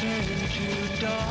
turn you, dawn.